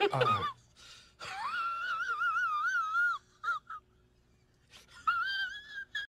Uh,